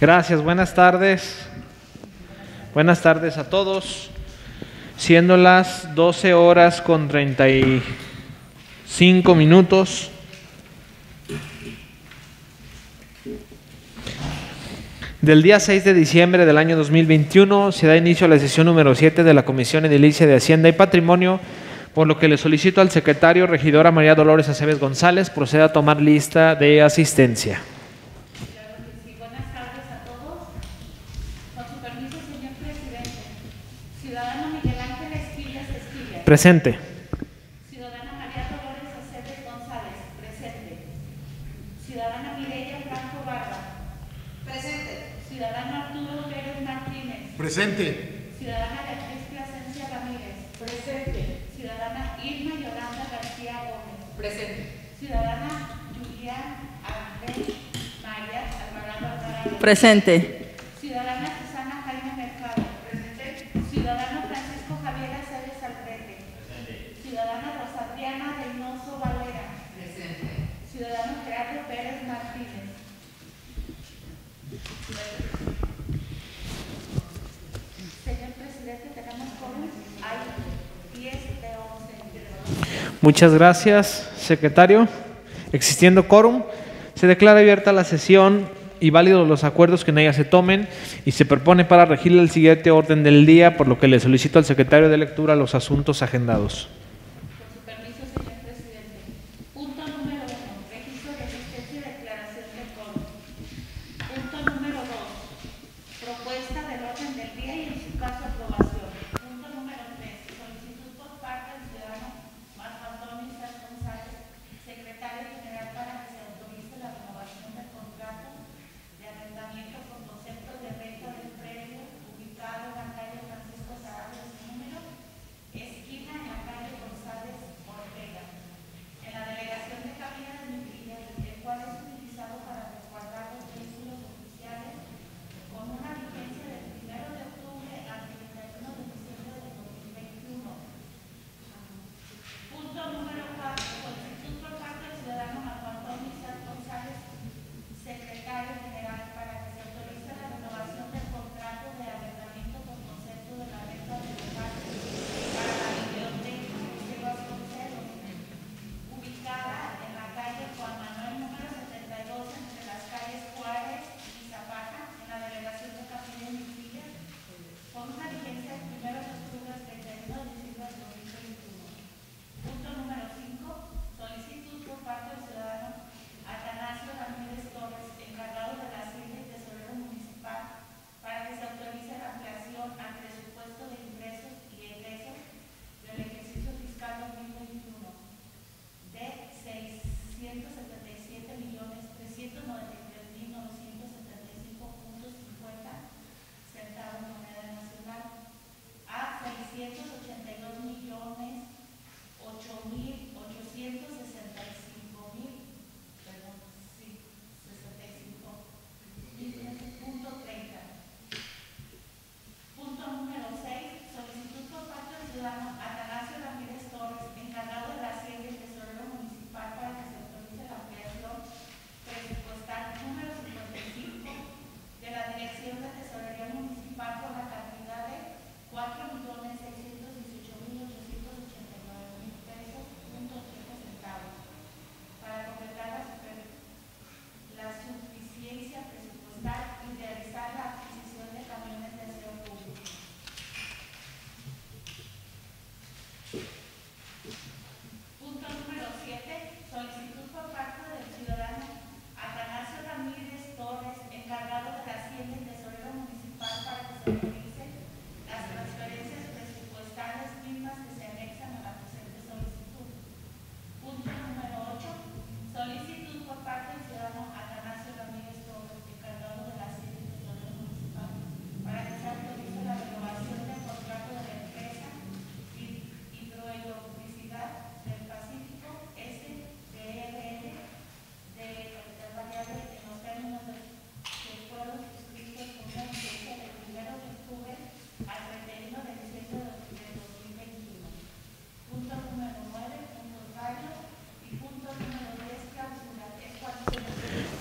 Gracias, buenas tardes. Buenas tardes a todos. Siendo las 12 horas con 35 minutos. Del día 6 de diciembre del año 2021 se da inicio a la sesión número 7 de la Comisión Edilicia de Hacienda y Patrimonio, por lo que le solicito al secretario regidora María Dolores Aceves González proceda a tomar lista de asistencia. Presente. Ciudadana María Dolores Aceves González. Presente. Ciudadana Mireya Franco Barba. Presente. Ciudadano Arturo Pérez Martínez. Presente. Ciudadana Beatriz Plasencia Ramírez. Presente. Ciudadana Irma Yolanda García Gómez. Presente. Ciudadana Julia Andrés María Alvarado Presente. Muchas gracias, secretario. Existiendo quórum, se declara abierta la sesión y válidos los acuerdos que en ella se tomen y se propone para regir el siguiente orden del día, por lo que le solicito al secretario de lectura los asuntos agendados.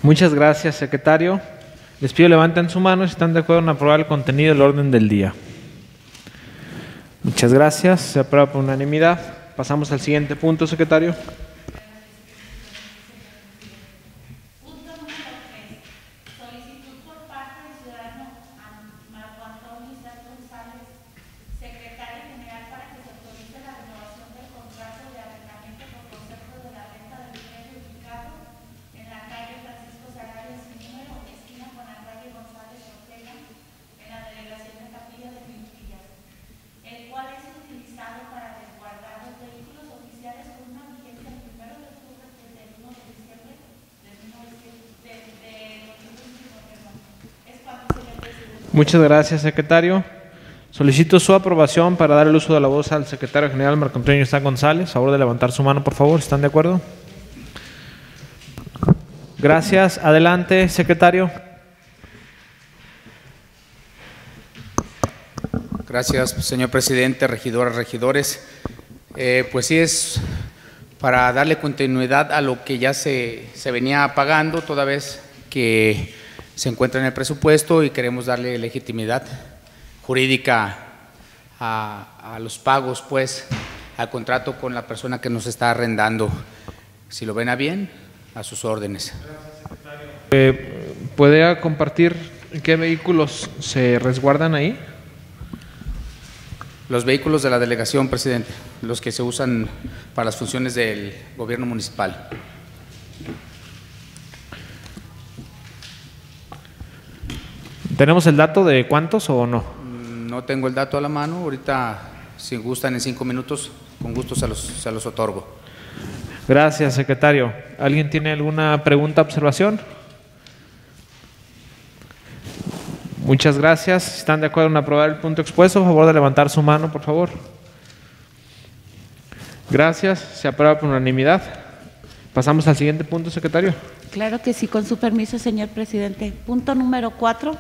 Muchas gracias, secretario. Les pido levanten su mano si están de acuerdo en aprobar el contenido del orden del día. Muchas gracias. Se aprueba por unanimidad. Pasamos al siguiente punto, secretario. Muchas gracias, secretario. Solicito su aprobación para dar el uso de la voz al secretario general Marco Antonio Isaac González. Favor de levantar su mano, por favor. ¿Están de acuerdo? Gracias. Adelante, secretario. Gracias, señor presidente, regidoras, regidores. Eh, pues sí es para darle continuidad a lo que ya se, se venía pagando, toda vez que se encuentra en el presupuesto y queremos darle legitimidad jurídica a, a los pagos, pues, al contrato con la persona que nos está arrendando. Si lo ven a bien, a sus órdenes. Eh, ¿Puede compartir qué vehículos se resguardan ahí? Los vehículos de la delegación, presidente, los que se usan para las funciones del gobierno municipal. ¿Tenemos el dato de cuántos o no? No tengo el dato a la mano, ahorita si gustan en cinco minutos, con gusto se los, se los otorgo. Gracias, secretario. ¿Alguien tiene alguna pregunta, observación? Muchas gracias. ¿Están de acuerdo en aprobar el punto expuesto? A favor de levantar su mano, por favor. Gracias. Se aprueba por unanimidad. Pasamos al siguiente punto, secretario. Claro que sí, con su permiso, señor presidente. Punto número cuatro.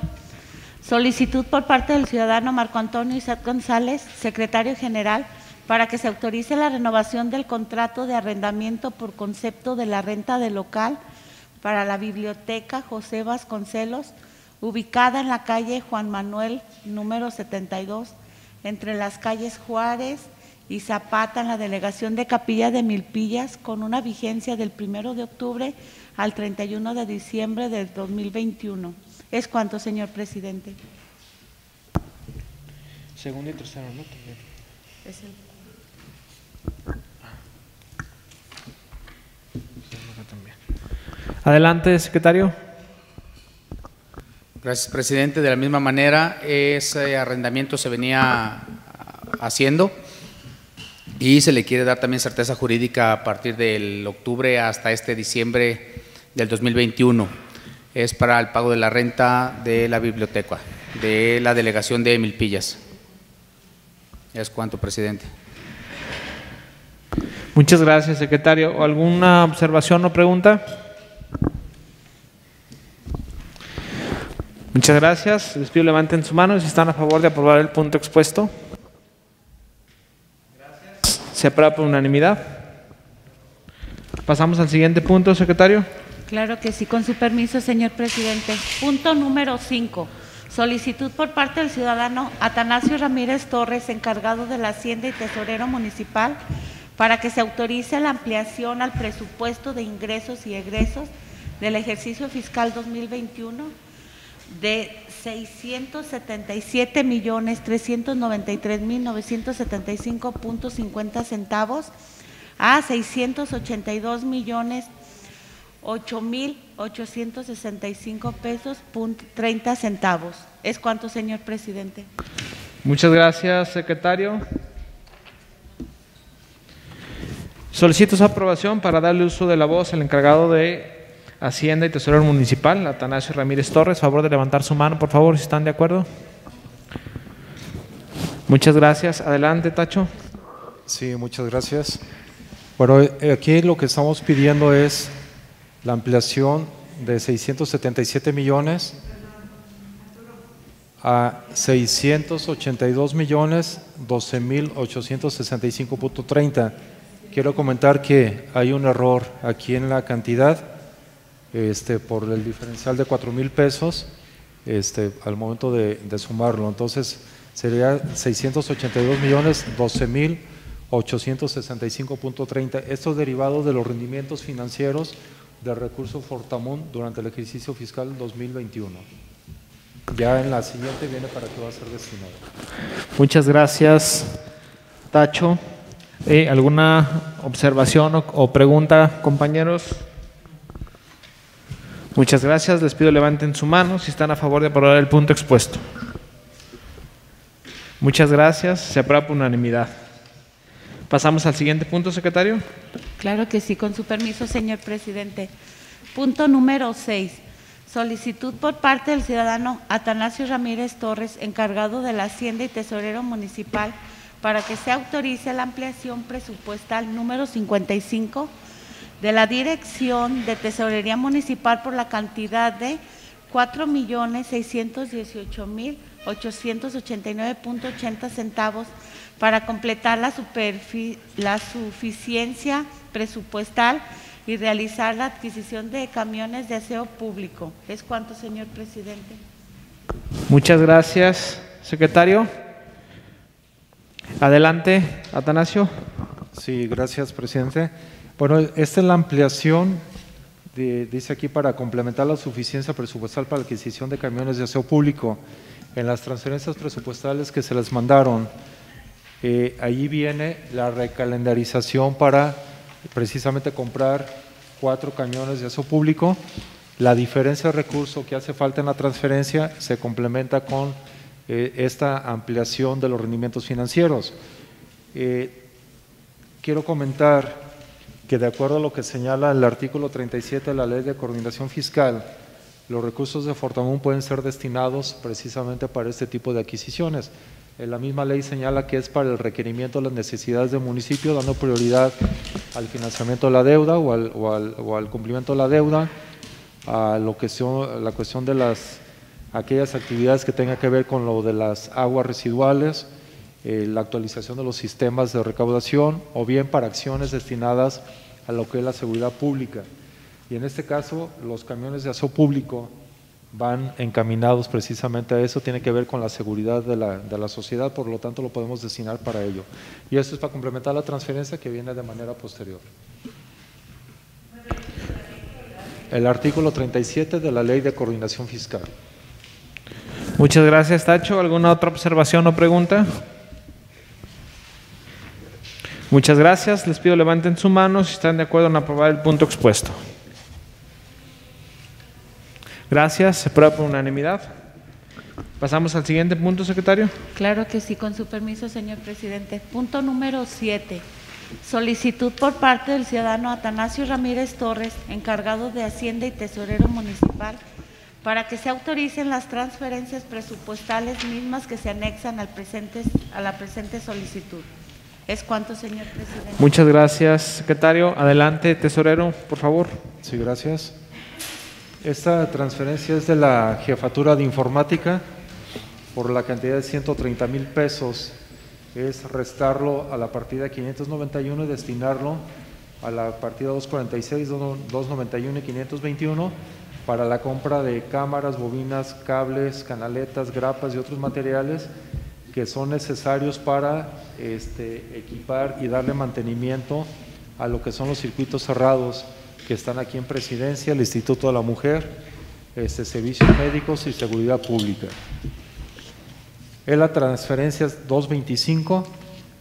Solicitud por parte del ciudadano Marco Antonio Isaac González, secretario general, para que se autorice la renovación del contrato de arrendamiento por concepto de la renta de local para la biblioteca José Vasconcelos, ubicada en la calle Juan Manuel, número 72, entre las calles Juárez y Zapata, en la delegación de Capilla de Milpillas, con una vigencia del 1 de octubre al 31 de diciembre del 2021. Es cuanto, señor presidente. Segundo y tercero, ¿no? También. Es el- Adelante, secretario. Gracias, presidente. De la misma manera, ese arrendamiento se venía haciendo y se le quiere dar también certeza jurídica a partir del octubre hasta este diciembre del 2021. Es para el pago de la renta de la biblioteca, de la delegación de Milpillas. Es cuanto, presidente. Muchas gracias, secretario. ¿Alguna observación o pregunta? Muchas gracias. Les pido levanten su mano si están a favor de aprobar el punto expuesto. Se aprueba por unanimidad. Pasamos al siguiente punto, secretario. Claro que sí, con su permiso, señor presidente. Punto número 5. Solicitud por parte del ciudadano Atanasio Ramírez Torres, encargado de la Hacienda y Tesorero Municipal, para que se autorice la ampliación al presupuesto de ingresos y egresos del ejercicio fiscal 2021 de 677 millones 393 mil 975.50 centavos a 682 millones 8.865 pesos punto 30 centavos. ¿Es cuánto, señor presidente? Muchas gracias, secretario. Solicito su aprobación para darle uso de la voz al encargado de Hacienda y Tesorero Municipal, Atanasio Ramírez Torres. Favor de levantar su mano, por favor, si están de acuerdo. Muchas gracias. Adelante, Tacho. Sí, muchas gracias. Bueno, eh, aquí lo que estamos pidiendo es la ampliación de 677 millones a 682 millones 12 mil 865.30. Quiero comentar que hay un error aquí en la cantidad este, por el diferencial de 4 mil pesos este, al momento de, sumarlo. Entonces, sería 682 millones 12 mil 865.30. Esto es derivado de los rendimientos financieros del recurso Fortamun durante el ejercicio fiscal 2021. Ya en la siguiente viene para qué va a ser destinado. Muchas gracias, Tacho. Eh, ¿Alguna observación o, o pregunta, compañeros? Muchas gracias. Les pido levanten su mano si están a favor de aprobar el punto expuesto. Muchas gracias. Se aprueba por unanimidad. Pasamos al siguiente punto, secretario. Claro que sí, con su permiso, señor presidente. Punto número 6. Solicitud por parte del ciudadano Atanasio Ramírez Torres, encargado de la Hacienda y Tesorero Municipal, para que se autorice la ampliación presupuestal número 55 de la Dirección de Tesorería Municipal por la cantidad de 4.618.889.80 centavos para completar la, la suficiencia presupuestal y realizar la adquisición de camiones de aseo público. ¿Es cuánto, señor presidente? Muchas gracias, secretario. Adelante, Atanasio. Sí, gracias, presidente. Bueno, esta es la ampliación, de- dice aquí, para complementar la suficiencia presupuestal para la adquisición de camiones de aseo público. En las transferencias presupuestales que se les mandaron, eh, allí viene la recalendarización para precisamente comprar cuatro camiones de aseo público. La diferencia de recurso que hace falta en la transferencia se complementa con eh, esta ampliación de los rendimientos financieros. Eh, quiero comentar que de acuerdo a lo que señala el artículo 37 de la Ley de Coordinación Fiscal, los recursos de Fortamun pueden ser destinados precisamente para este tipo de adquisiciones. Eh, La misma ley señala que es para el requerimiento de las necesidades del municipio, dando prioridad al financiamiento de la deuda o al, cumplimiento de la deuda, a lo que son, la cuestión de las aquellas actividades que tengan que ver con lo de las aguas residuales, eh, la actualización de los sistemas de recaudación o bien para acciones destinadas a lo que es la seguridad pública. Y en este caso, los camiones de aseo público van encaminados precisamente a eso, tiene que ver con la seguridad de la, de la sociedad, por lo tanto lo podemos destinar para ello. Y esto es para complementar la transferencia que viene de manera posterior. El artículo 37 de la Ley de Coordinación Fiscal. Muchas gracias, Tacho. ¿Alguna otra observación o pregunta? Muchas gracias. Les pido levanten su mano si están de acuerdo en aprobar el punto expuesto. Gracias. Se aprueba por unanimidad. Pasamos al siguiente punto, secretario. Claro que sí, con su permiso, señor presidente. Punto número 7. Solicitud por parte del ciudadano Atanasio Ramírez Torres, encargado de Hacienda y Tesorero Municipal, para que se autoricen las transferencias presupuestales mismas que se anexan al presente, a la presente solicitud. ¿Es cuánto, señor presidente? Muchas gracias, secretario. Adelante, tesorero, por favor. Sí, gracias. Esta transferencia es de la jefatura de informática por la cantidad de 130 mil pesos. Es restarlo a la partida 591 y destinarlo a la partida 246, 291 y 521 para la compra de cámaras, bobinas, cables, canaletas, grapas y otros materiales que son necesarios para este, equipar y darle mantenimiento a lo que son los circuitos cerrados que están aquí en Presidencia, el Instituto de la Mujer, este, Servicios Médicos y Seguridad Pública. En la transferencia es 225,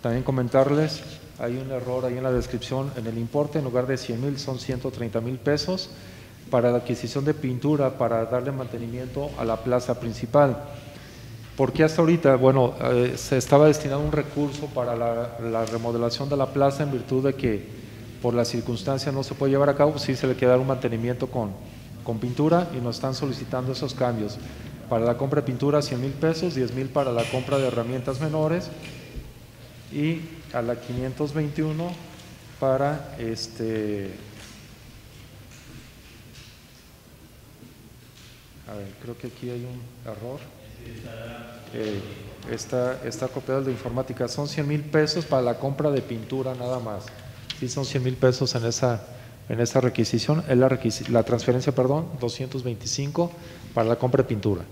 también comentarles, hay un error ahí en la descripción, en el importe, en lugar de 100 mil son 130 mil pesos para la adquisición de pintura para darle mantenimiento a la plaza principal. ¿Por qué hasta ahorita? Bueno, eh, se estaba destinando un recurso para la remodelación de la plaza en virtud de que por las circunstancias no se puede llevar a cabo, sí se le queda un mantenimiento con, con pintura y nos están solicitando esos cambios. Para la compra de pintura 100 mil pesos, 10 mil para la compra de herramientas menores y a la 521 para este... A ver, creo que aquí hay un error. Eh, está, está copiado de informática. Son 100 mil pesos para la compra de pintura nada más. Sí, son 100 mil pesos en esa, en esa requisición. Es la, requisi- la transferencia, perdón, 225 para la compra de pintura.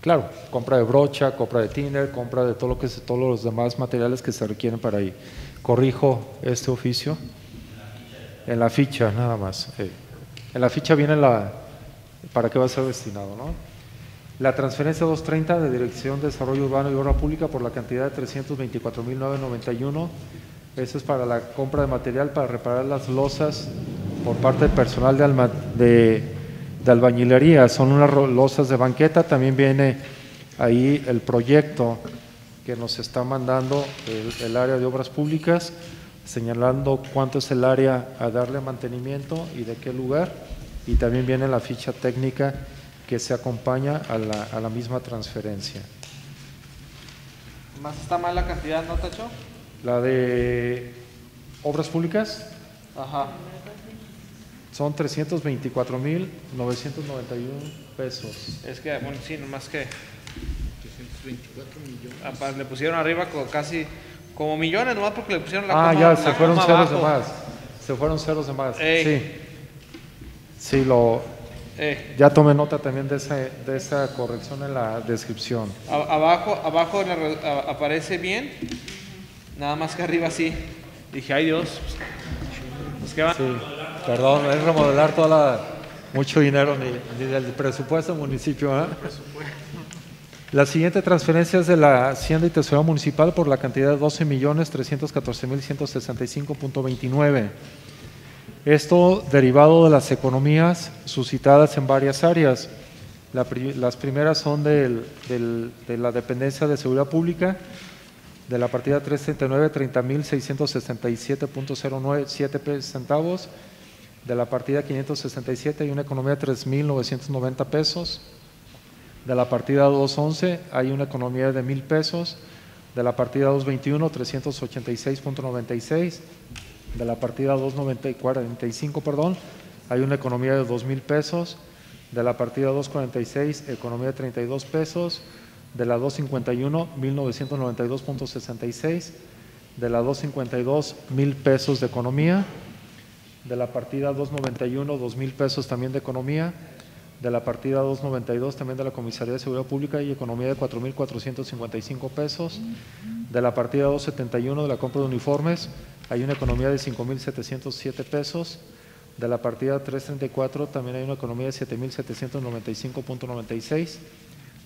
Claro, compra de brocha, compra de tiner, compra de todo lo que es, todos los demás materiales que se requieren para ahí. Corrijo este oficio. En la ficha, nada más. eh. En la ficha viene la para qué va a ser destinado, ¿no? La transferencia 230 de Dirección de Desarrollo Urbano y Obra Pública por la cantidad de 324.991. Eso es para la compra de material para reparar las losas por parte del personal de, albañilería. Son unas losas de banqueta. También viene ahí el proyecto que nos está mandando el, el área de obras públicas, señalando cuánto es el área a darle mantenimiento y de qué lugar. Y también viene la ficha técnica que se acompaña a la misma transferencia. Más está mal la cantidad, ¿no, Tacho? La de obras públicas Ajá. son 324.991 pesos. Es que, bueno, sí, nomás que. 324 millones. Aparte, le pusieron arriba casi como millones, nomás porque le pusieron la Ah, coma- ya, la se fueron ceros de más. Se fueron ceros de más. Ey. Sí. Sí, lo, ya tomé nota también de esa, de esa corrección en la descripción. a- abajo abajo en la aparece bien, nada más que arriba sí. Dije, ay Dios. Pues que va. Sí, perdón, es remodelar toda la, mucho dinero ni, ni del presupuesto del municipio. ¿eh? La siguiente transferencia es de la Hacienda y Tesorería Municipal por la cantidad de 12 millones 314 mil 165.29. Esto derivado de las economías suscitadas en varias áreas. La pri- las primeras son del- del- de la dependencia de seguridad pública, de la partida 339, 30.667.097 pe- centavos. De la partida 567 hay una economía de 3.990 pesos. De la partida 211 hay una economía de 1.000 pesos. De la partida 221, 386.96. De la partida 245, perdón, hay una economía de 2.000 pesos. De la partida 246, economía de 32 pesos. De la 251, 1.992.66. De la 252, 1.000 pesos de economía. De la partida 291, 2.000 pesos también de economía. De la partida 292 también de la Comisaría de Seguridad Pública y economía de 4.455 pesos. De la partida 271 de la compra de uniformes hay una economía de 5.707 pesos. De la partida 334 también hay una economía de 7.795.96.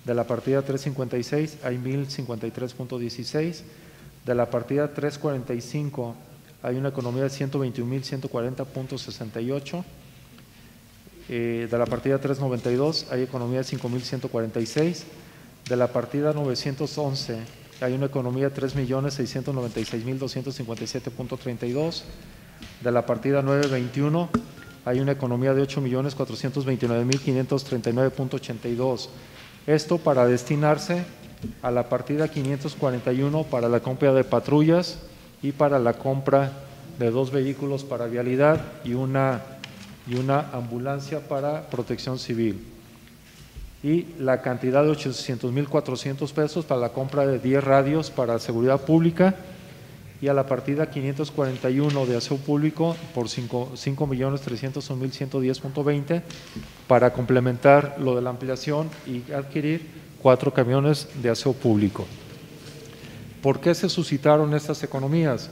De la partida 356 hay 1.053.16. De la partida 345 hay una economía de 121.140.68. Eh, de la partida 392 hay economía de 5.146. De la partida 911 hay una economía de 3.696.257.32. De la partida 921 hay una economía de 8.429.539.82. Esto para destinarse a la partida 541 para la compra de patrullas y para la compra de dos vehículos para vialidad y una, y una ambulancia para protección civil. Y la cantidad de 800.400 pesos para la compra de 10 radios para seguridad pública y a la partida 541 de aseo público por 5.301.110.20 para complementar lo de la ampliación y adquirir cuatro camiones de aseo público. ¿Por qué se suscitaron estas economías?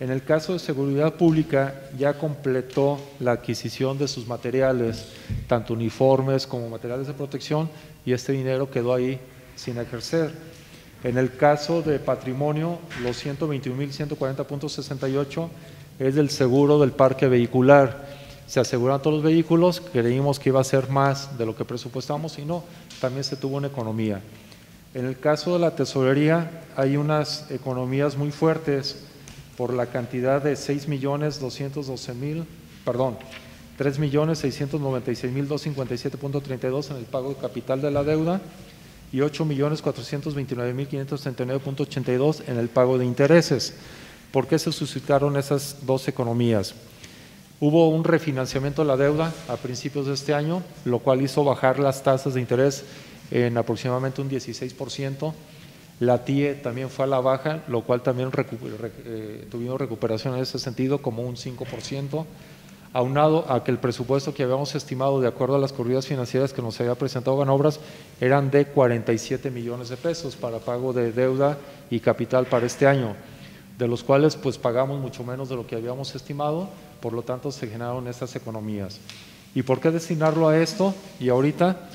En el caso de seguridad pública ya completó la adquisición de sus materiales, tanto uniformes como materiales de protección, y este dinero quedó ahí sin ejercer. En el caso de patrimonio, los 121.140.68 es del seguro del parque vehicular. Se aseguran todos los vehículos, creímos que iba a ser más de lo que presupuestamos y no, también se tuvo una economía. En el caso de la tesorería hay unas economías muy fuertes por la cantidad de 6.212.000, perdón, 3.696.257.32 en el pago de capital de la deuda y 8.429.539.82 en el pago de intereses. ¿Por qué se suscitaron esas dos economías? Hubo un refinanciamiento de la deuda a principios de este año, lo cual hizo bajar las tasas de interés en aproximadamente un 16%. La TIE también fue a la baja, lo cual también recu- re- eh, tuvimos recuperación en ese sentido como un 5%. Aunado a que el presupuesto que habíamos estimado de acuerdo a las corridas financieras que nos había presentado Ganobras eran de 47 millones de pesos para pago de deuda y capital para este año, de los cuales pues pagamos mucho menos de lo que habíamos estimado, por lo tanto se generaron estas economías. ¿Y por qué destinarlo a esto? Y ahorita,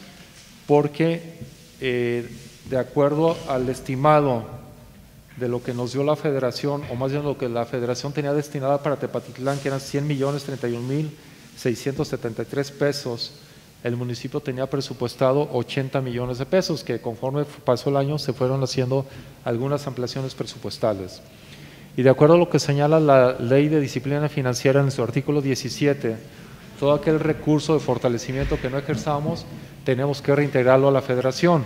porque eh, de acuerdo al estimado de lo que nos dio la federación, o más bien lo que la federación tenía destinada para Tepatitlán, que eran 100 millones 31 mil 673 pesos, el municipio tenía presupuestado 80 millones de pesos, que conforme pasó el año se fueron haciendo algunas ampliaciones presupuestales. Y de acuerdo a lo que señala la Ley de Disciplina Financiera en su artículo 17, todo aquel recurso de fortalecimiento que no ejerzamos, tenemos que reintegrarlo a la federación.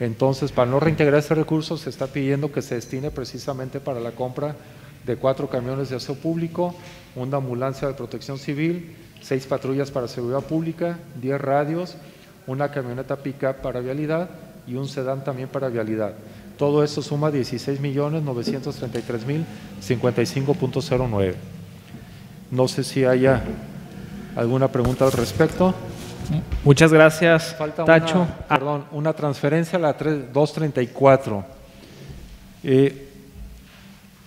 Entonces, para no reintegrar ese recurso, se está pidiendo que se destine precisamente para la compra de cuatro camiones de aseo público, una ambulancia de protección civil, seis patrullas para seguridad pública, diez radios, una camioneta pick para vialidad y un sedán también para vialidad. Todo eso suma 16 millones 933 mil 55.09. No sé si haya alguna pregunta al respecto. Muchas gracias, Falta Tacho. Una, perdón, una transferencia a la 234. Eh,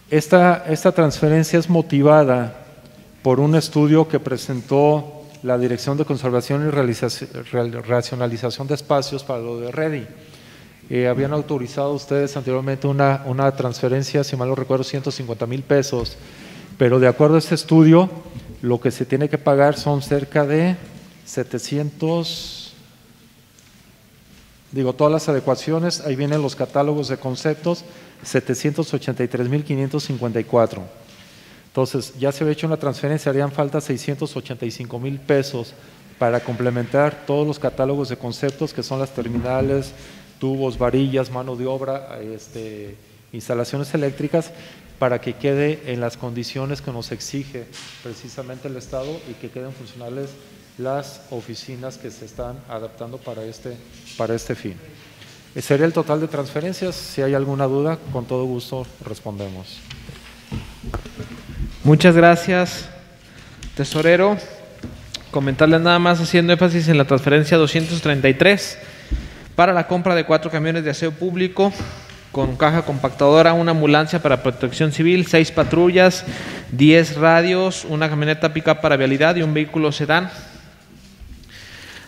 esta, esta transferencia es motivada por un estudio que presentó la Dirección de Conservación y Racionalización de Espacios para lo de Ready. Eh, habían autorizado ustedes anteriormente una, una transferencia, si mal no recuerdo, 150 mil pesos, pero de acuerdo a este estudio, lo que se tiene que pagar son cerca de 700, digo, todas las adecuaciones, ahí vienen los catálogos de conceptos, 783.554. Entonces, ya se había hecho una transferencia, harían falta 685 mil pesos para complementar todos los catálogos de conceptos que son las terminales, tubos, varillas, mano de obra, este, instalaciones eléctricas, para que quede en las condiciones que nos exige precisamente el Estado y que queden funcionales las oficinas que se están adaptando para este, para este fin. Sería el total de transferencias. Si hay alguna duda, con todo gusto respondemos. Muchas gracias, tesorero. Comentarles nada más haciendo énfasis en la transferencia 233 para la compra de cuatro camiones de aseo público con caja compactadora, una ambulancia para protección civil, seis patrullas, 10 radios, una camioneta pica para vialidad y un vehículo sedán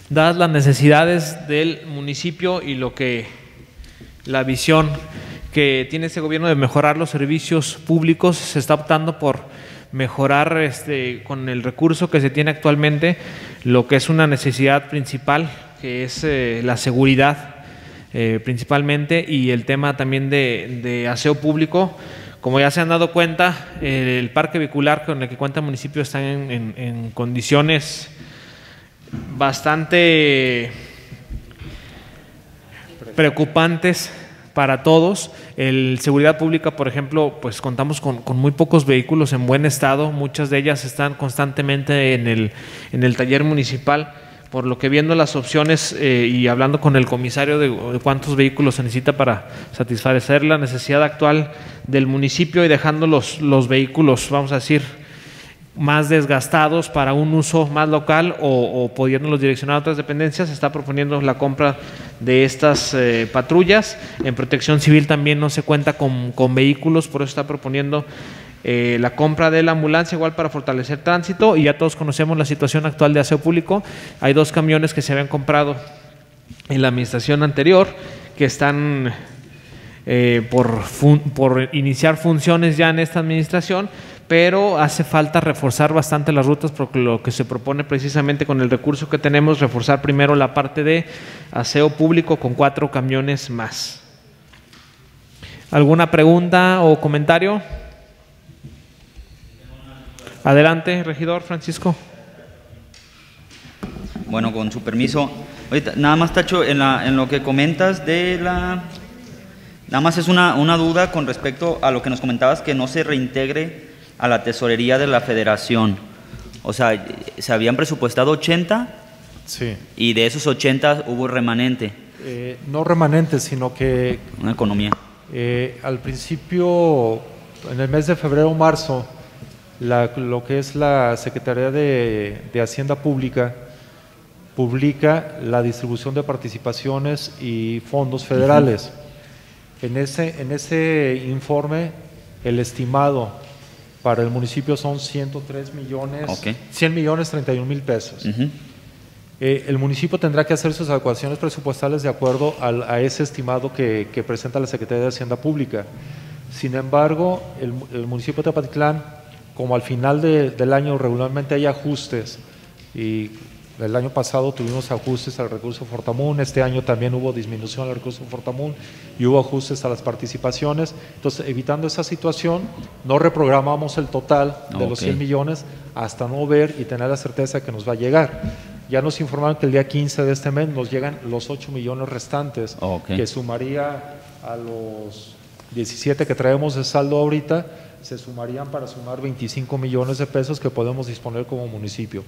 dadas las necesidades del municipio y lo que la visión que tiene este gobierno de mejorar los servicios públicos, se está optando por mejorar este, con el recurso que se tiene actualmente lo que es una necesidad principal, que es eh, la seguridad eh, principalmente y el tema también de, aseo público. Como ya se han dado cuenta, el parque vehicular con el que cuenta el municipio está en condiciones bastante preocupantes para todos. El seguridad pública, por ejemplo, pues contamos con, muy pocos vehículos en buen estado, muchas de ellas están constantemente en el, en el taller municipal, por lo que viendo las opciones eh, y hablando con el comisario de, de, cuántos vehículos se necesita para satisfacer la necesidad actual del municipio y dejando los, los vehículos, vamos a decir, más desgastados para un uso más local o, o pudiéndolos direccionar a otras dependencias, se está proponiendo la compra de estas eh, patrullas. En protección civil también no se cuenta con, vehículos, por eso está proponiendo eh, la compra de la ambulancia igual para fortalecer tránsito y ya todos conocemos la situación actual de aseo público. Hay dos camiones que se habían comprado en la administración anterior que están eh, por, por iniciar funciones ya en esta administración pero hace falta reforzar bastante las rutas porque lo que se propone precisamente con el recurso que tenemos, reforzar primero la parte de aseo público con cuatro camiones más. ¿Alguna pregunta o comentario? Adelante, regidor Francisco. Bueno, con su permiso. Nada más, Tacho, en, la, en lo que comentas de la... Nada más es una, una duda con respecto a lo que nos comentabas, que no se reintegre a la tesorería de la federación. O sea, se habían presupuestado 80 sí. y de esos 80 hubo remanente. Eh, no remanente, sino que... Una economía. Eh, al principio, en el mes de febrero o marzo, la- lo que es la Secretaría de, de Hacienda Pública publica la distribución de participaciones y fondos federales. En ese, en ese informe, el estimado para el municipio son 103 millones, Ok. 100 millones 31 mil pesos. Eh, el municipio tendrá que hacer sus adecuaciones presupuestales de acuerdo al- a ese estimado que, que presenta la Secretaría de Hacienda Pública. Sin embargo, el, mu- el municipio de Tepatitlán, como al final de- del año regularmente hay ajustes, y el año pasado tuvimos ajustes al recurso Fortamun, este año también hubo disminución al recurso Fortamun y hubo ajustes a las participaciones. Entonces, evitando esa situación, no reprogramamos el total de los Ok. 100 millones hasta no ver y tener la certeza que nos va a llegar. Ya nos informaron que el día 15 de este mes nos llegan los 8 millones restantes, que sumaría a los 17 que traemos de saldo ahorita, se sumarían para sumar 25 millones de pesos que podemos disponer como municipio,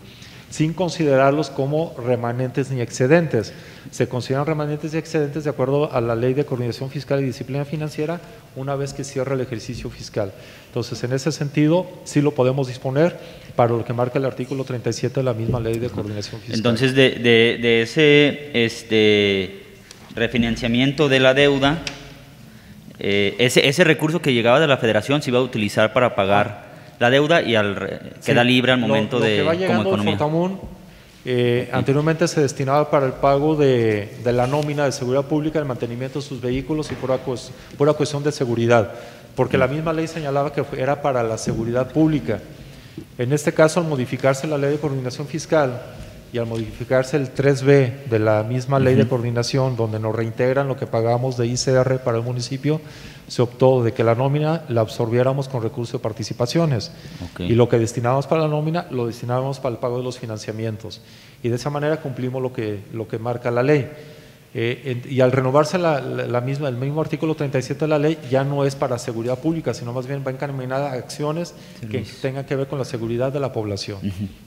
sin considerarlos como remanentes ni excedentes. Se consideran remanentes y excedentes de acuerdo a la Ley de Coordinación Fiscal y Disciplina Financiera una vez que cierra el ejercicio fiscal. Entonces, en ese sentido, sí lo podemos disponer para lo que marca el artículo 37 de la misma Ley de Coordinación Fiscal. Entonces, de, de- de ese este, refinanciamiento de la deuda, eh, ese, ese recurso que llegaba de la federación se iba a utilizar para pagar la deuda y al Sí. queda libre al Lo- momento lo de que va como llegando del economía. Fortamun, eh, anteriormente se destinaba para el pago de, de la nómina de seguridad pública, el mantenimiento de sus vehículos y pura, pura cuestión de seguridad, porque la misma ley señalaba que era para la seguridad pública. En este caso, al modificarse la ley de coordinación fiscal y al modificarse el 3B de la misma ley de coordinación, donde nos reintegran lo que pagamos de ICR para el municipio, se optó de que la nómina la absorbiéramos con recursos de participaciones. Y lo que destinábamos para la nómina lo destinábamos para el pago de los financiamientos. Y de esa manera cumplimos lo que, lo que marca la ley. Eh, en- y al renovarse la, la- la misma, el mismo artículo 37 de la ley, ya no es para seguridad pública, sino más bien va encaminada a acciones que tengan que ver con la seguridad de la población.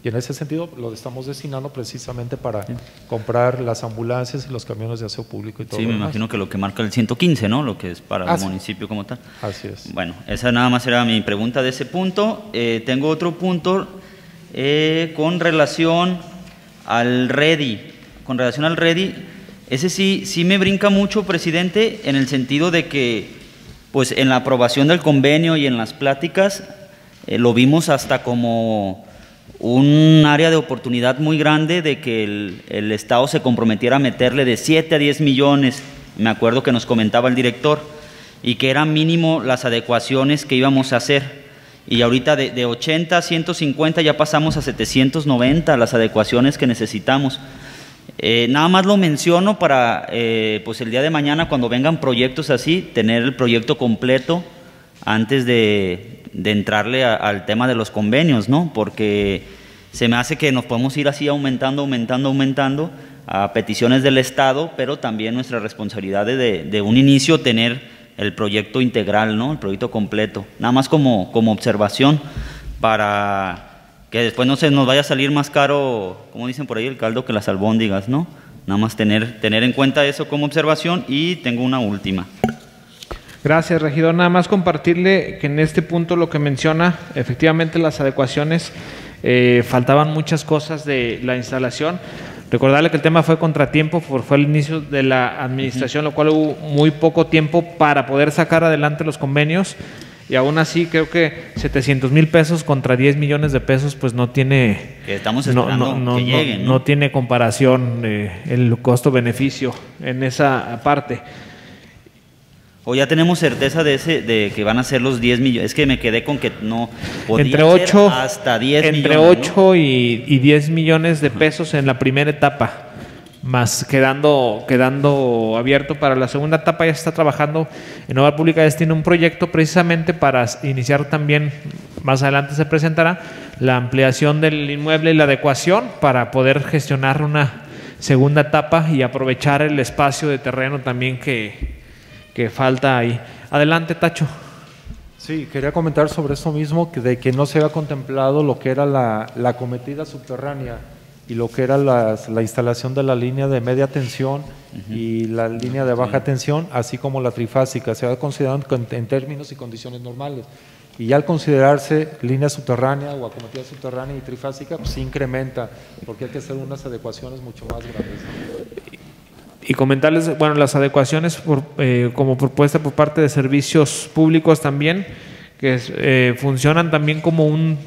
Y en ese sentido lo estamos destinando precisamente para comprar las ambulancias y los camiones de aseo público y todo Sí, lo me demás. imagino que lo que marca el 115, ¿no? Lo que es para Ah, el municipio como tal. Así es. Bueno, esa nada más era mi pregunta de ese punto. Eh, tengo otro punto eh, con relación al REDI. Con relación al REDI, ese sí, sí me brinca mucho, presidente, en el sentido de que, pues en la aprobación del convenio y en las pláticas, eh, lo vimos hasta como un área de oportunidad muy grande de que el, el Estado se comprometiera a meterle de 7 a 10 millones, me acuerdo que nos comentaba el director, y que eran mínimo las adecuaciones que íbamos a hacer. Y ahorita de, de 80 a 150 ya pasamos a 790 las adecuaciones que necesitamos. Eh, nada más lo menciono para, eh, pues el día de mañana cuando vengan proyectos así, tener el proyecto completo antes de, entrarle al tema de los convenios, ¿no? Porque se me hace que nos podemos ir así aumentando, aumentando, aumentando a peticiones del Estado, pero también nuestra responsabilidad de, de- un inicio tener el proyecto integral, ¿no? El proyecto completo. Nada más como observación para que después no se nos vaya a salir más caro, como dicen por ahí, el caldo que las albóndigas, ¿no? Nada más tener, tener en cuenta eso como observación y tengo una última. Gracias, regidor. Nada más compartirle que en este punto lo que menciona, efectivamente las adecuaciones, eh, faltaban muchas cosas de la instalación. Recordarle que el tema fue contratiempo, fue el inicio de la administración, lo cual hubo muy poco tiempo para poder sacar adelante los convenios. Y aún así creo que 700 mil pesos contra 10 millones de pesos pues no tiene... Que estamos esperando no, no, que no- lleguen, no tiene comparación eh, el costo-beneficio en esa parte. O ya tenemos certeza de ese de que van a ser los 10 millones. Es que me quedé con que no podría entre ser 8 hasta 10 entre millones. ¿no? 8 y, y 10 millones de pesos en la primera etapa más quedando quedando abierto para la segunda etapa. Ya se está trabajando en Nueva Pública Destino un proyecto precisamente para iniciar también más adelante se presentará la ampliación del inmueble y la adecuación para poder gestionar una segunda etapa y aprovechar el espacio de terreno también que, que falta ahí. Adelante Tacho. Sí, quería comentar sobre eso mismo, de que no se había contemplado lo que era la, la cometida subterránea y lo que era las- la instalación de la línea de media tensión y la línea de baja tensión, así como la trifásica, se había considerado con- en términos y condiciones normales. Y al considerarse línea subterránea o acometida subterránea y trifásica, pues sí incrementa, porque hay que hacer unas adecuaciones mucho más grandes. Y comentarles, bueno, las adecuaciones por, eh, como propuesta por parte de servicios públicos también, que eh, funcionan también como un,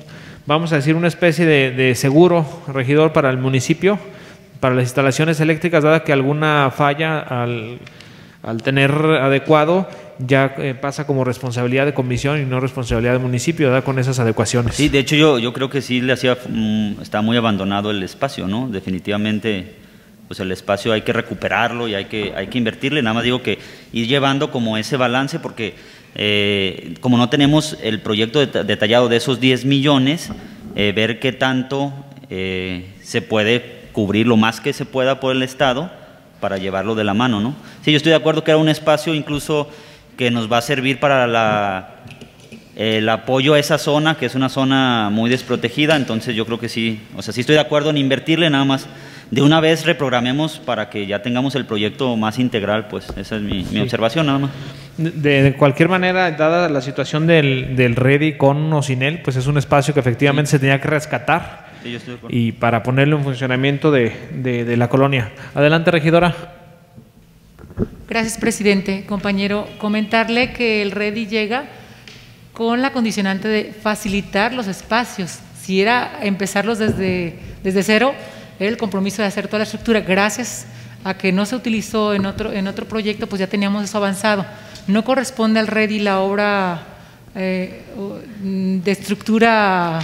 vamos a decir, una especie de, de seguro regidor para el municipio, para las instalaciones eléctricas, dada que alguna falla al, al tener adecuado ya eh, pasa como responsabilidad de comisión y no responsabilidad del municipio, ¿verdad? Con esas adecuaciones. Sí, de hecho yo, yo creo que sí le hacía, mm, está muy abandonado el espacio, ¿no? Definitivamente, pues el espacio hay que recuperarlo y hay que, hay que invertirle. Nada más digo que ir llevando como ese balance porque eh, como no tenemos el proyecto det- detallado de esos 10 millones, eh, ver qué tanto eh, se puede cubrir lo más que se pueda por el Estado para llevarlo de la mano, ¿no? Sí, yo estoy de acuerdo que era un espacio incluso que nos va a servir para la, el apoyo a esa zona, que es una zona muy desprotegida, entonces yo creo que sí, o sea, sí estoy de acuerdo en invertirle, nada más de una vez reprogramemos para que ya tengamos el proyecto más integral, pues esa es mi, mi observación nada más. De, de cualquier manera, dada la situación del, del Ready con o sin él, pues es un espacio que efectivamente se tenía que rescatar Sí, yo estoy de acuerdo. y para ponerlo en funcionamiento de, de- de la colonia. Adelante, regidora. Gracias, presidente. Compañero, comentarle que el REDI llega con la condicionante de facilitar los espacios. Si era empezarlos desde, desde cero, el compromiso de hacer toda la estructura. Gracias a que no se utilizó en otro, en otro proyecto, pues ya teníamos eso avanzado. No corresponde al REDI la obra eh, de estructura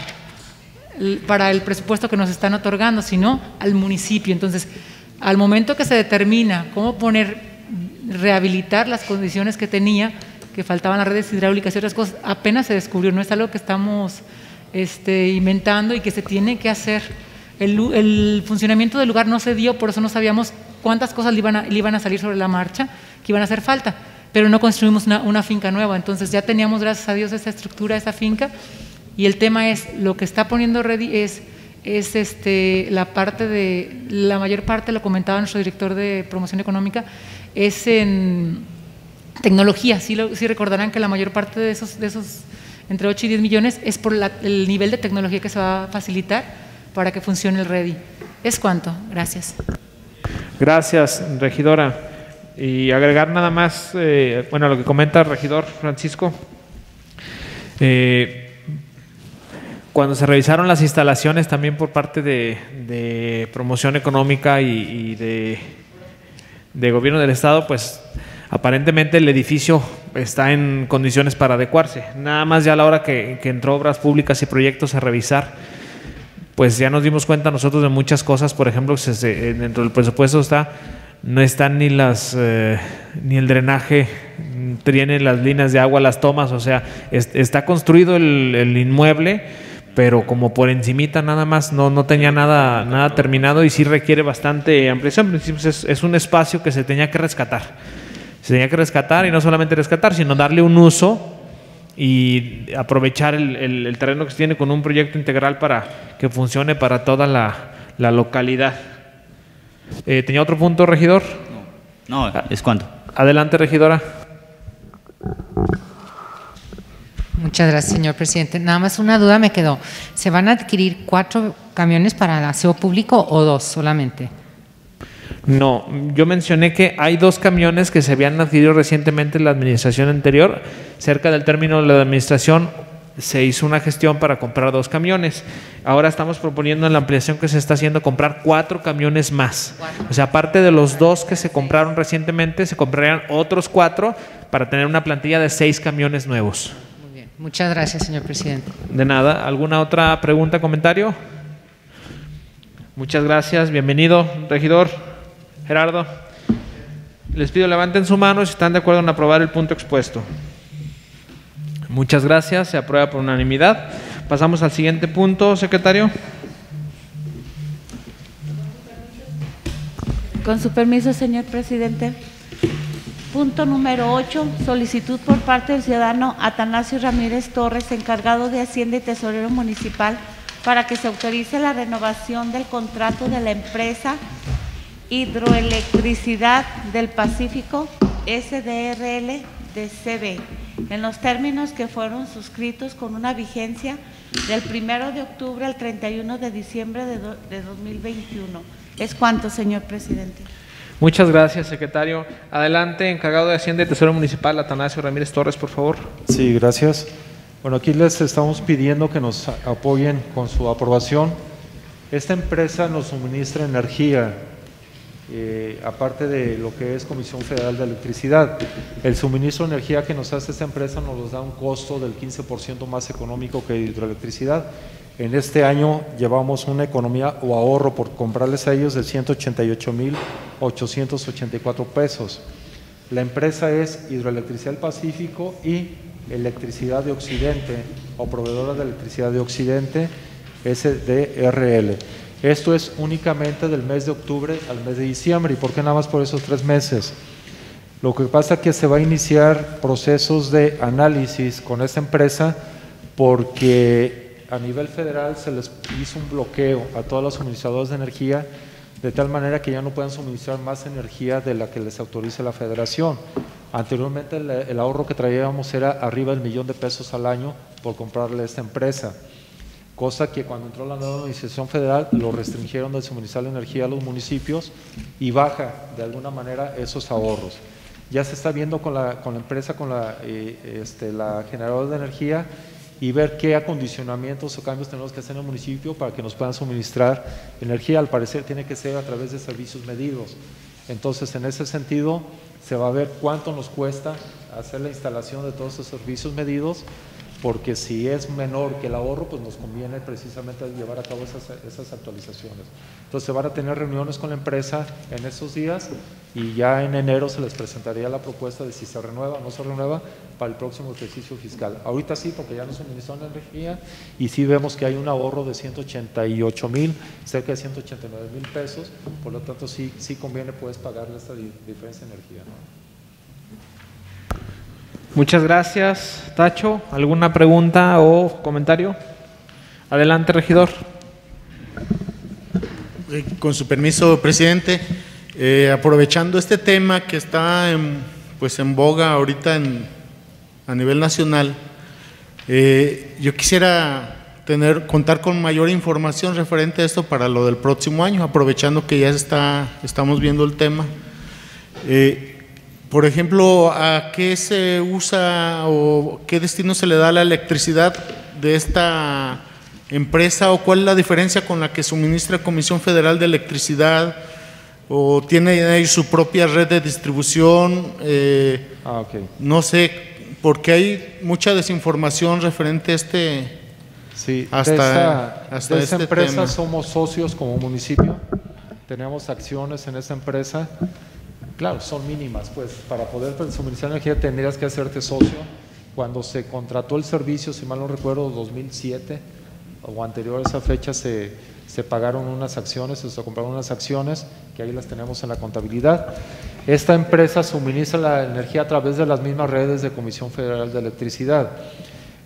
para el presupuesto que nos están otorgando, sino al municipio. Entonces, al momento que se determina cómo poner, rehabilitar las condiciones que tenía, que faltaban las redes hidráulicas y otras cosas, apenas se descubrió, no es algo que estamos este, inventando y que se tiene que hacer. El, el funcionamiento del lugar no se dio, por eso no sabíamos cuántas cosas le iban, a, le iban a salir sobre la marcha, que iban a hacer falta, pero no construimos una, una finca nueva, entonces ya teníamos, gracias a Dios, esa estructura, esa finca, y el tema es, lo que está poniendo Ready es, es este, la parte de, la mayor parte, lo comentaba nuestro director de promoción económica, es en tecnología. Sí, sí recordarán que la mayor parte de esos, de esos entre 8 y 10 millones es por la- el nivel de tecnología que se va a facilitar para que funcione el Ready. ¿Es cuánto? Gracias. Gracias, regidora. Y agregar nada más, eh, bueno, lo que comenta el regidor Francisco. Eh, cuando se revisaron las instalaciones también por parte de, promoción económica y, de, gobierno del estado, pues aparentemente el edificio está en condiciones para adecuarse. Nada más ya a la hora que entró obras públicas y proyectos a revisar, pues ya nos dimos cuenta nosotros de muchas cosas, por ejemplo, se- dentro del presupuesto está no están ni las eh, ni el drenaje, mm, tiene las líneas de agua, las tomas, o sea, es- está construido el, inmueble, pero como por encimita nada más no, no tenía nada, nada terminado y sí requiere bastante ampliación. En principio es, es un espacio que se tenía que rescatar. Se tenía que rescatar y no solamente rescatar, sino darle un uso y aprovechar el, el- el terreno que se tiene con un proyecto integral para que funcione para toda la, la localidad. Eh, ¿Tenía otro punto, regidor? No, ¿es cuánto? Adelante, regidora. Muchas gracias, señor presidente. Nada más una duda me quedó. ¿Se van a adquirir cuatro camiones para el aseo público o dos solamente? No, yo mencioné que hay dos camiones que se habían adquirido recientemente en la administración anterior. Cerca del término de la administración se hizo una gestión para comprar dos camiones. Ahora estamos proponiendo en la ampliación que se está haciendo comprar cuatro camiones más. O sea, aparte de los dos que se compraron recientemente, se comprarían otros cuatro para tener una plantilla de seis camiones nuevos. Muy bien. Muchas gracias, señor presidente. De nada. ¿Alguna otra pregunta, comentario? Muchas gracias. Bienvenido, regidor Gerardo. Les pido levanten su mano si están de acuerdo en aprobar el punto expuesto. Muchas gracias. Se aprueba por unanimidad. Pasamos al siguiente punto, secretario. Con su permiso, señor presidente. Punto número 8, solicitud por parte del ciudadano Atanasio Ramírez Torres, encargado de Hacienda y Tesorero Municipal, para que se autorice la renovación del contrato de la empresa Hidroelectricidad del Pacífico, SDRL de CB, en los términos que fueron suscritos con una vigencia del 1 de octubre al 31 de diciembre de, do- de 2021. Es cuanto, señor presidente. Muchas gracias, secretario. Adelante, encargado de Hacienda y Tesoro Municipal, Atanasio Ramírez Torres, por favor. Sí, gracias. Bueno, aquí les estamos pidiendo que nos apoyen con su aprobación. Esta empresa nos suministra energía, eh, aparte de lo que es Comisión Federal de Electricidad. El suministro de energía que nos hace esta empresa nos los da un costo del 15% más económico que hidroelectricidad. En este año llevamos una economía o ahorro por comprarles a ellos de 188.884 pesos. La empresa es Hidroelectricidad del Pacífico y Electricidad de Occidente o proveedora de electricidad de Occidente, SDRL. Esto es únicamente del mes de octubre al mes de diciembre. ¿Y por qué nada más por esos tres meses? Lo que pasa es que se va a iniciar procesos de análisis con esta empresa porque a nivel federal se les hizo un bloqueo a todos los suministradores de energía de tal manera que ya no puedan suministrar más energía de la que les autorice la federación. Anteriormente el, ahorro que traíamos era arriba del millón de pesos al año por comprarle a esta empresa cosa que cuando entró la nueva administración federal lo restringieron de suministrar la energía a los municipios y baja de alguna manera esos ahorros. Ya se está viendo con la, con la empresa, con la, eh, este, la generadora de energía y ver qué acondicionamientos o cambios tenemos que hacer en el municipio para que nos puedan suministrar energía. Al parecer tiene que ser a través de servicios medidos. Entonces, en ese sentido, se va a ver cuánto nos cuesta hacer la instalación de todos esos servicios medidos porque si es menor que el ahorro, pues nos conviene precisamente llevar a cabo esas, esas actualizaciones. Entonces se van a tener reuniones con la empresa en esos días y ya en enero se les presentaría la propuesta de si se renueva o no se renueva para el próximo ejercicio fiscal. Ahorita sí, porque ya nos suministraron energía y sí vemos que hay un ahorro de 188 mil, cerca de 189 mil pesos, por lo tanto sí, sí conviene pues pagarle esta di- diferencia de energía. Muchas gracias, Tacho. ¿Alguna pregunta o comentario? Adelante, regidor. Eh, Con su permiso, presidente, eh, aprovechando este tema que está en, pues en boga ahorita en- a nivel nacional, eh, yo quisiera tener, contar con mayor información referente a esto para lo del próximo año, aprovechando que ya está, estamos viendo el tema. Por ejemplo, ¿a qué se usa o qué destino se le da la electricidad de esta empresa o cuál es la diferencia con la que suministra Comisión Federal de Electricidad o tiene ahí su propia red de distribución? Eh, Ah, ok. no sé, porque hay mucha desinformación referente a este... Sí, Hasta- de esta, hasta de este empresa tema. somos socios como municipio, tenemos acciones en esta empresa, claro, son mínimas, pues para poder suministrar energía tendrías que hacerte socio. Cuando se contrató el servicio, si mal no recuerdo, 2007 o anterior a esa fecha, se, se pagaron unas acciones, se compraron unas acciones, que ahí las tenemos en la contabilidad. Esta empresa suministra la energía a través de las mismas redes de Comisión Federal de Electricidad.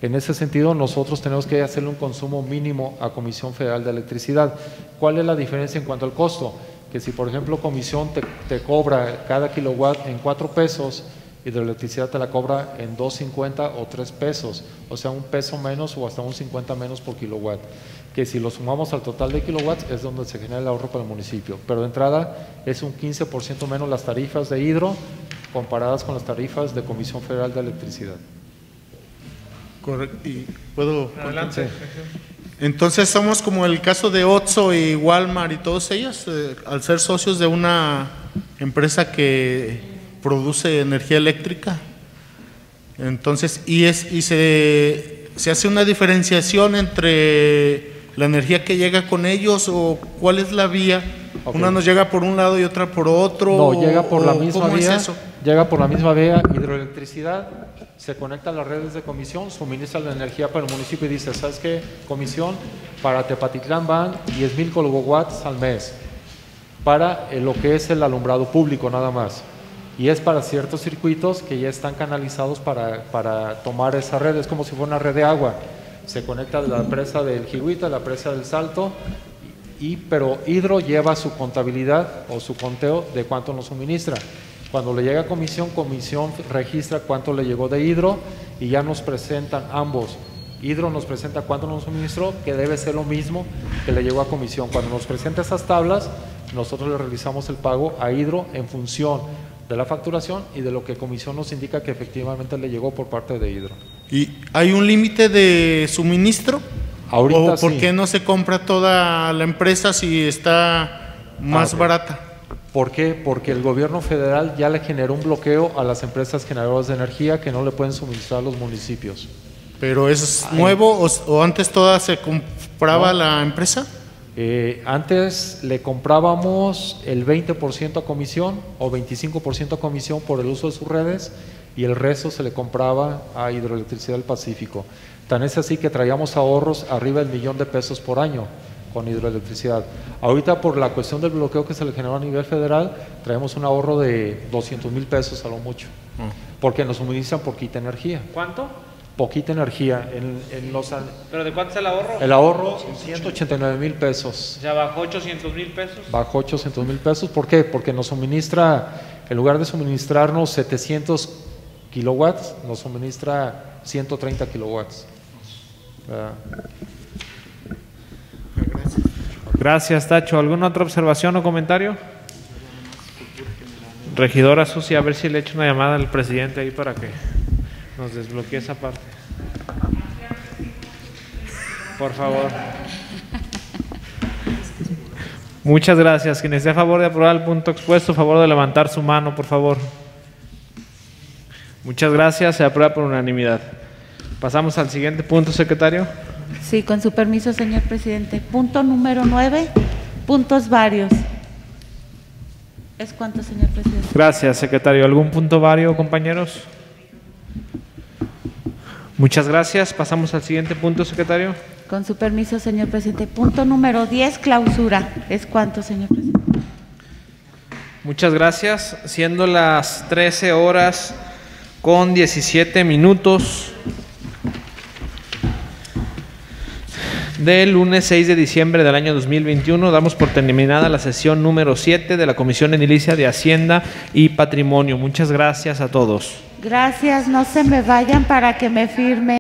En ese sentido, nosotros tenemos que hacerle un consumo mínimo a Comisión Federal de Electricidad. ¿Cuál es la diferencia en cuanto al costo? Que si, por ejemplo, Comisión te, te cobra cada kilowatt en cuatro pesos, hidroelectricidad te la cobra en 2.50 o 3 pesos, o sea, un peso menos o hasta un 50 menos por kilowatt. Que si lo sumamos al total de kilowatts es donde se genera el ahorro para el municipio. Pero de entrada es un 15% menos las tarifas de hidro comparadas con las tarifas de Comisión Federal de Electricidad. Correcto. ¿Y puedo? Adelante. Entonces somos como el caso de Otso y Walmart y todos ellos, eh, al ser socios de una empresa que produce energía eléctrica. Entonces, y, es, y se, se hace una diferenciación entre la energía que llega con ellos o cuál es la vía. Una nos llega por un lado y otra por otro. No, llega por o la misma ¿cómo es vía. eso? Llega por la misma vía, hidroelectricidad, se conecta a las redes de comisión, suministra la energía para el municipio y dice, ¿sabes qué? Comisión, para Tepatitlán van 10 mil kilowatts al mes, para lo que es el alumbrado público nada más. Y es para ciertos circuitos que ya están canalizados para, para tomar esa red, es como si fuera una red de agua. Se conecta de la presa del Jihuita, la presa del Salto, y, pero Hidro lleva su contabilidad o su conteo de cuánto nos suministra. Cuando le llega a comisión, comisión registra cuánto le llegó de hidro y ya nos presentan ambos. Hidro nos presenta cuánto nos suministró, que debe ser lo mismo que le llegó a comisión. Cuando nos presenta esas tablas, nosotros le realizamos el pago a Hidro en función de la facturación y de lo que comisión nos indica que efectivamente le llegó por parte de Hidro. ¿Y hay un límite de suministro? Ahorita ¿O por sí. qué no se compra toda la empresa si está más Ah, ok. barata? ¿Por qué? Porque el gobierno federal ya le generó un bloqueo a las empresas generadoras de energía que no le pueden suministrar a los municipios. ¿Pero eso es nuevo o, o antes toda se compraba No. la empresa? Eh, antes le comprábamos el 20% a comisión o 25% a comisión por el uso de sus redes y el resto se le compraba a Hidroelectricidad del Pacífico. Tan es así que traíamos ahorros arriba del millón de pesos por año con hidroelectricidad. Ahorita por la cuestión del bloqueo que se le generó a nivel federal, traemos un ahorro de 200 mil pesos a lo mucho, porque nos suministran poquita energía. ¿Cuánto? Poquita energía. En, en los, ¿Pero de cuánto es el ahorro? el ahorro, 189 mil pesos. O sea, bajó 800 mil pesos. Bajó 800 mil pesos. ¿Por qué? Porque nos suministra, en lugar de suministrarnos 700 kilowatts, nos suministra 130 kilowatts. Ah, Gracias, Tacho. ¿Alguna otra observación o comentario? Regidora Susi, a ver si le echo una llamada al presidente ahí para que nos desbloquee esa parte. Por favor. Muchas gracias. Quien esté a favor de aprobar el punto expuesto, a favor de levantar su mano, por favor. Muchas gracias. Se aprueba por unanimidad. Pasamos al siguiente punto, secretario. Sí, con su permiso, señor presidente. Punto número nueve, puntos varios. ¿Es cuánto, señor presidente? Gracias, secretario. ¿Algún punto vario, compañeros? Muchas gracias. Pasamos al siguiente punto, secretario. Con su permiso, señor presidente. Punto número 10, clausura. ¿Es cuánto, señor presidente? Muchas gracias. Siendo las 13 horas con 17 minutos del lunes 6 de diciembre del año 2021, damos por terminada la sesión número 7 de la Comisión Edilicia de Hacienda y Patrimonio. Muchas gracias a todos. Gracias, no se me vayan para que me firme.